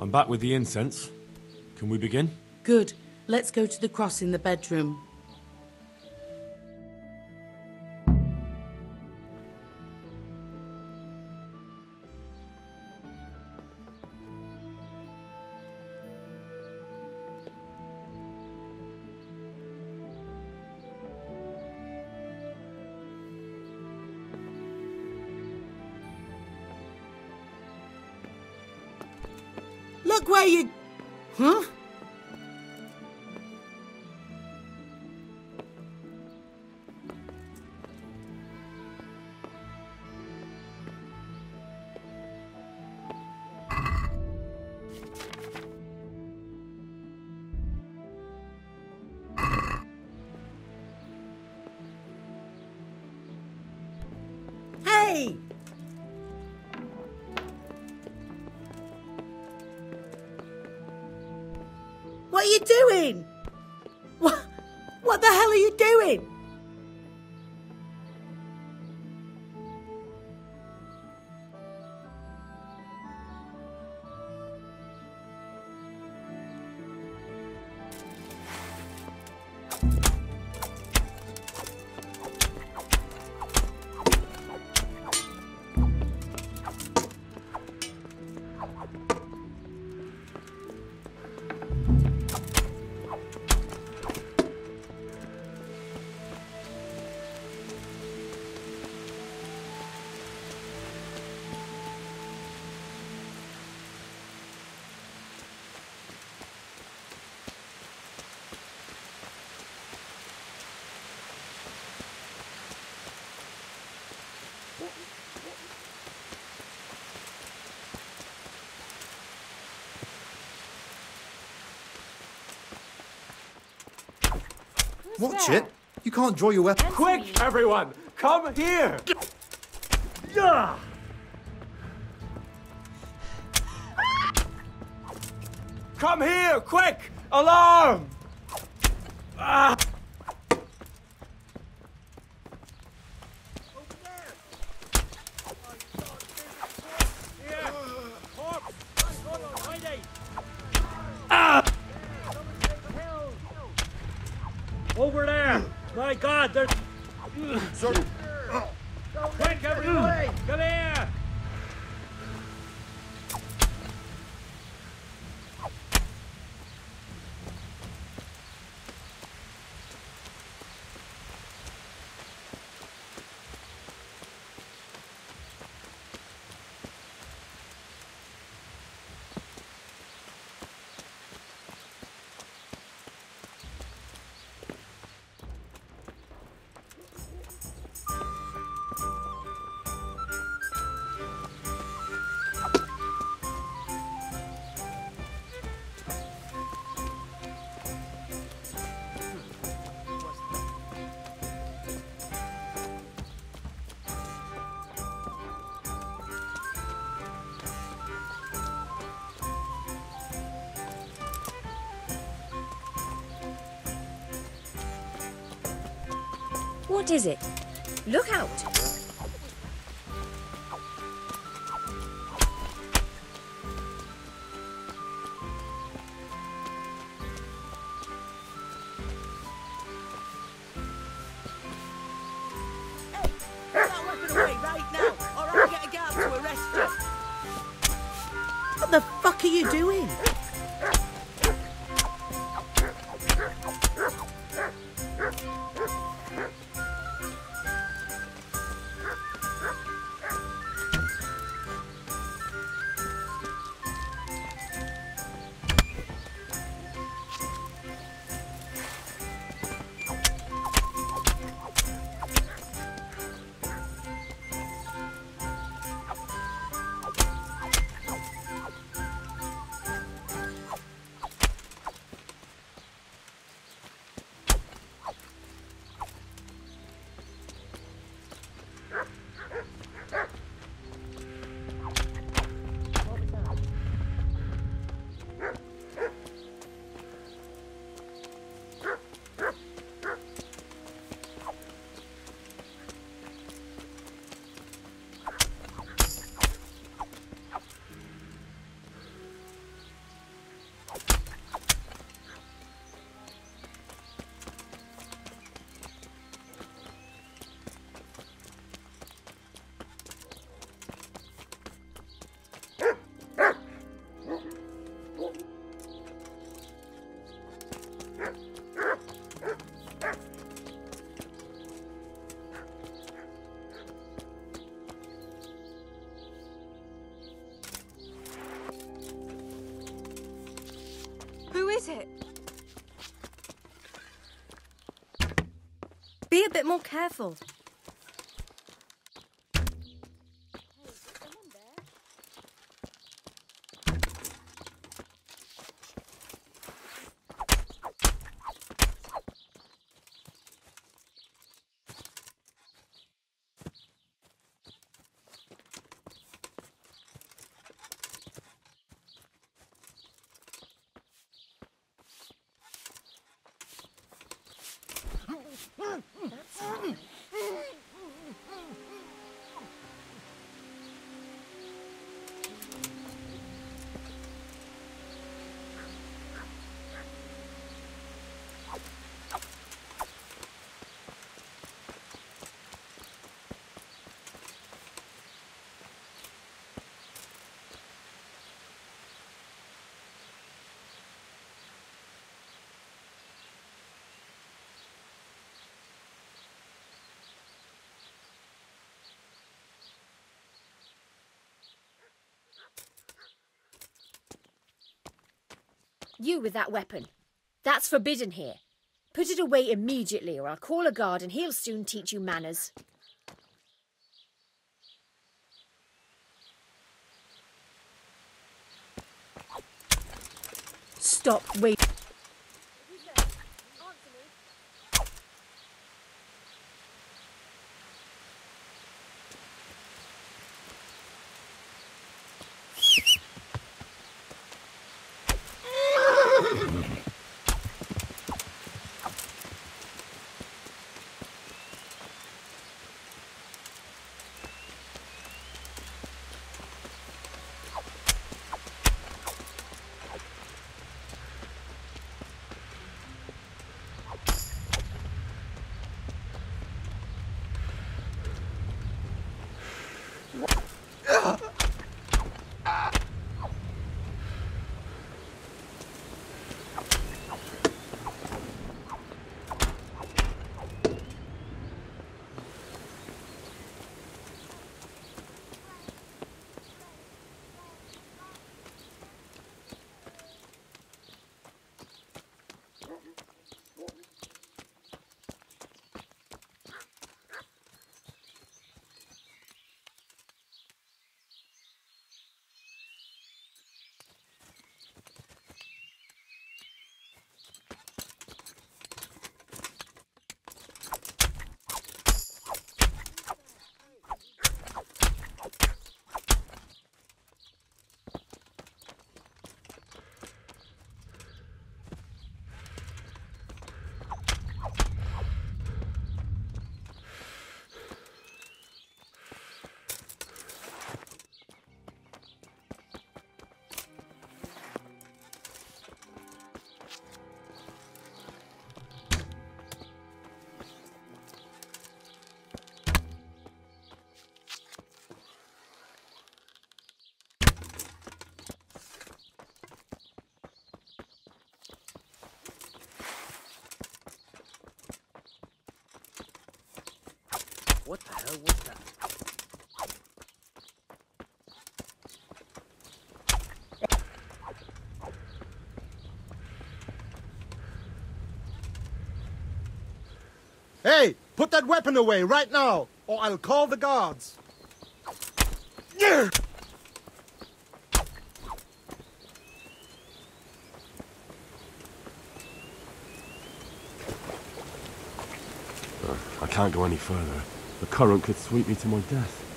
I'm back with the incense. Can we begin? Good. Let's go to the cross in the bedroom. Look where you. Huh? Hey! You doing? What, what the hell are you doing? Watch it. You can't draw your weapon. Quick, everyone! Come here! Yeah! Come here, quick! Alarm! Ah! Quick, What is it? Look out! Put that weapon away right now, or I'll get a guard to arrest you. What the fuck are you doing? is it? Be a bit more careful. You with that weapon. That's forbidden here. Put it away immediately, or I'll call a guard and he'll soon teach you manners. Stop, wait. What the hell was that? Hey, put that weapon away right now, or I'll call the guards. Yeah! I can't go any further. The current could sweep me to my death.